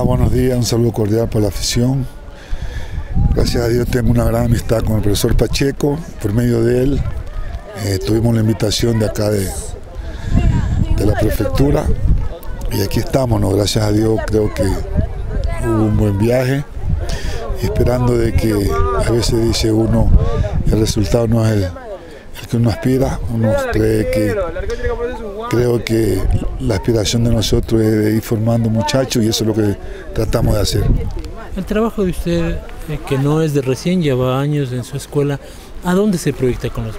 Buenos días, un saludo cordial para la afición. Gracias a Dios tengo una gran amistad con el profesor Pacheco. Por medio de él eh, tuvimos la invitación de acá de, de la prefectura y aquí estamos, ¿no? gracias a Dios creo que hubo un buen viaje esperando de que a veces dice uno el resultado no es el, el que uno aspira, uno cree que creo que la aspiración de nosotros es de ir formando muchachos y eso es lo que tratamos de hacer. El trabajo de usted, eh, que no es de recién, lleva años en su escuela, ¿a dónde se proyecta con los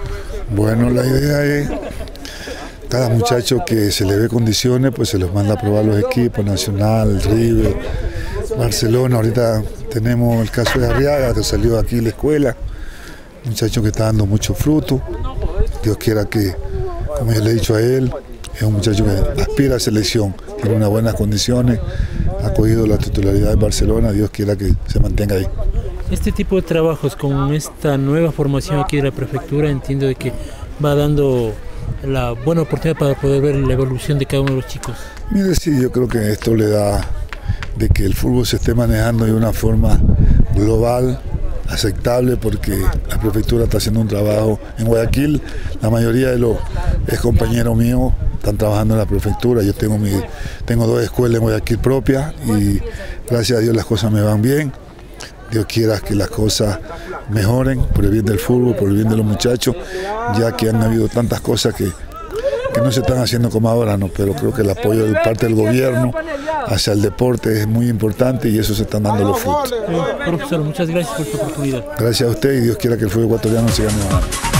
Bueno, la idea es, cada muchacho que se le ve condiciones, pues se los manda a probar los equipos, Nacional, River, Barcelona, ahorita tenemos el caso de Arriaga, que salió aquí de la escuela, muchacho que está dando mucho fruto, Dios quiera que, como yo le he dicho a él, es un muchacho que aspira a selección, tiene unas buenas condiciones, ha cogido la titularidad de Barcelona, Dios quiera que se mantenga ahí. Este tipo de trabajos con esta nueva formación aquí de la prefectura entiendo de que va dando la buena oportunidad para poder ver la evolución de cada uno de los chicos. Mire, sí, yo creo que esto le da de que el fútbol se esté manejando de una forma global, aceptable, porque la prefectura está haciendo un trabajo en Guayaquil. La mayoría de los compañeros míos están trabajando en la prefectura. Yo tengo, mi, tengo dos escuelas en Guayaquil propias y gracias a Dios las cosas me van bien. Dios quiera que las cosas mejoren por el bien del fútbol, por el bien de los muchachos, ya que han habido tantas cosas que, que no se están haciendo como ahora, ¿no? pero creo que el apoyo de parte del gobierno hacia el deporte es muy importante y eso se están dando los frutos. Eh, profesor, muchas gracias por tu oportunidad. Gracias a usted y Dios quiera que el fútbol ecuatoriano siga mejorando.